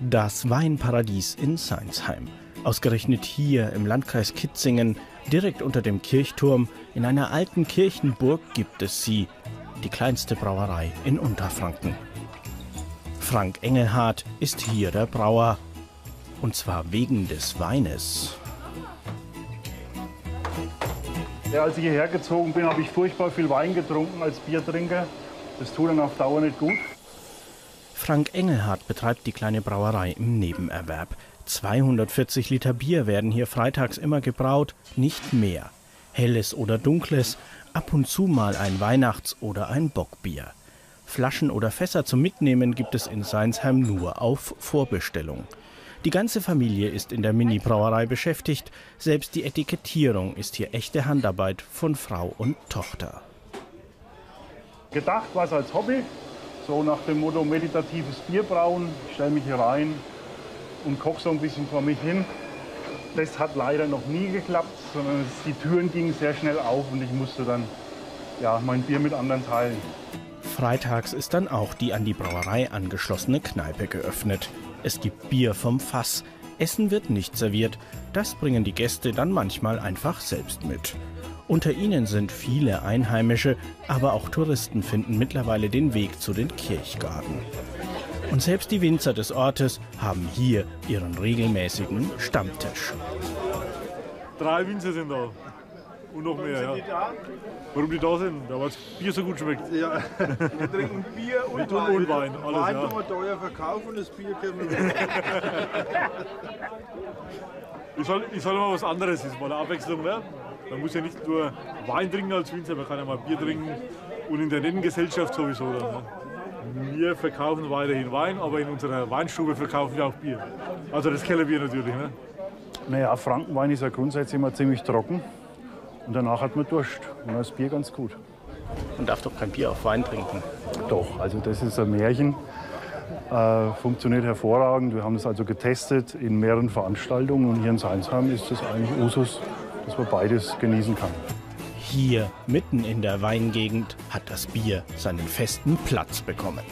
Das Weinparadies in Seinsheim. Ausgerechnet hier im Landkreis Kitzingen, direkt unter dem Kirchturm, in einer alten Kirchenburg gibt es sie, die kleinste Brauerei in Unterfranken. Frank Engelhardt ist hier der Brauer. Und zwar wegen des Weines. Ja, als ich hierher gezogen bin, habe ich furchtbar viel Wein getrunken als Biertrinker. Das tut dann auf Dauer nicht gut. Frank Engelhardt betreibt die kleine Brauerei im Nebenerwerb. 240 Liter Bier werden hier freitags immer gebraut, nicht mehr. Helles oder dunkles, ab und zu mal ein Weihnachts- oder ein Bockbier. Flaschen oder Fässer zum Mitnehmen gibt es in Seinsheim nur auf Vorbestellung. Die ganze Familie ist in der Mini-Brauerei beschäftigt. Selbst die Etikettierung ist hier echte Handarbeit von Frau und Tochter. Gedacht war es als Hobby, so nach dem Motto meditatives Bier brauen. Ich stelle mich hier rein und koche so ein bisschen vor mich hin. Das hat leider noch nie geklappt, sondern die Türen gingen sehr schnell auf und ich musste dann ja, mein Bier mit anderen teilen. Freitags ist dann auch die an die Brauerei angeschlossene Kneipe geöffnet. Es gibt Bier vom Fass. Essen wird nicht serviert. Das bringen die Gäste dann manchmal einfach selbst mit. Unter ihnen sind viele Einheimische, aber auch Touristen finden mittlerweile den Weg zu den Kirchgarten. Und selbst die Winzer des Ortes haben hier ihren regelmäßigen Stammtisch. Drei Winzer sind da. Und noch mehr, ja. Warum die da sind? Ja, weil das Bier so gut schmeckt. Ja, wir trinken Bier und, und, und Wein. Alles, Wein ja. man teuer verkaufen und das Bier können wir Ich soll, ich soll mal was anderes, ist mal eine Abwechslung. Ne? Man muss ja nicht nur Wein trinken als Winzer, man kann ja mal Bier trinken und in der netten Gesellschaft sowieso. Dann, ne? Wir verkaufen weiterhin Wein, aber in unserer Weinstube verkaufen wir auch Bier. Also das Kellerbier natürlich. Ne? Naja, Frankenwein ist ja grundsätzlich immer ziemlich trocken und danach hat man Durst und dann ist Bier ganz gut. Man darf doch kein Bier auf Wein trinken. Doch, also das ist ein Märchen. Äh, funktioniert hervorragend. Wir haben es also getestet in mehreren Veranstaltungen und hier in Seinsheim ist es eigentlich Usus, dass man beides genießen kann. Hier, mitten in der Weingegend, hat das Bier seinen festen Platz bekommen.